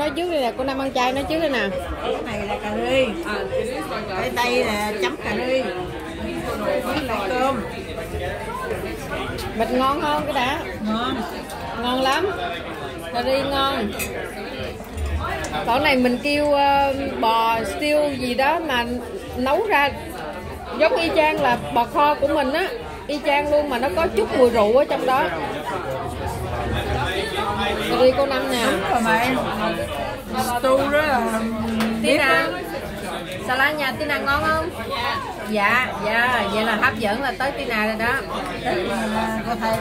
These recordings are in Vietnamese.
nói trước đây là cô năm ăn chay nói trước đây nè. Cái này là cà ri. Cái đây là chấm cà ri. Với lại cơm. Bịch ngon không cái đã? Ngon. Ngon lắm. Cà ri ngon. Còn này mình kêu ờ, bò stew gì đó mà nấu ra giống y chang là bò kho của mình á. Y chang luôn mà nó có chút mùi rượu ở trong đó ri cô năm nè rồi mày tu đó là Tina. Salad nhà Tina ngon không? Dạ. Dạ vậy là hấp dẫn là tới Tina rồi đó. Có thể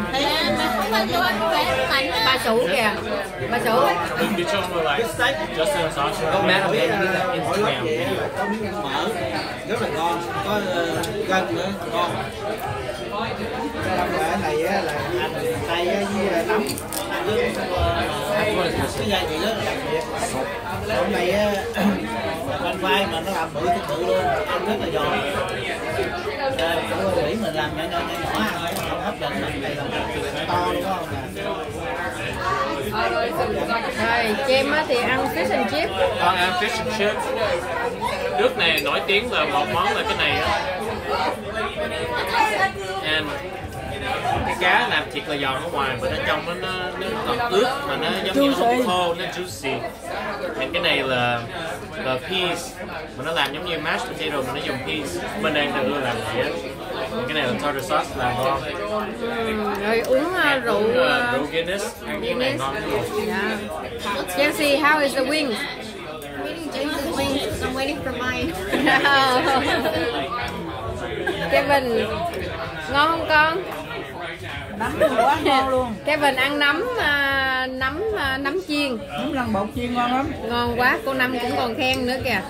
thấy ba sủ kìa. Ba sủ. Mẹ không Instagram. có miếng mỡ rất là ngon. Có ờ, gân nữa. Ngon. Cái này á, là hành tây á, với nấm ờ, cái vị rất là đặc biệt hôm nay á, quanh vai mà nó làm bự thực sự luôn ăn rất là giòn Mỹ mình làm nhỏ nhỏ nhỏ nó hấp dẫn mình này là to đúng không nè rồi kem á thì ăn fish and chip Con ăn fish and chips. Nước này nổi tiếng là một món là cái này á. And cá làm thiệt là giòn ở ngoài mà nó trong nó nó, nó còn ướt mà nó giống như nó không khô nó juicy And cái này là là peas mà nó làm giống như mashed potato mà nó dùng peas bên đây người làm vậy á And cái này là tartar sauce làm ngon rồi uống uh, rượu uh, rượu Guinness ăn cái này ngon lắm dạ. Chelsea how is the wings wings. I'm waiting for mine. Kevin ngon không con nấm quá ngon luôn. Kevin ăn nấm à, nấm à, nấm chiên. Nấm lần bột chiên ngon lắm. Ngon quá cô năm cũng còn khen nữa kìa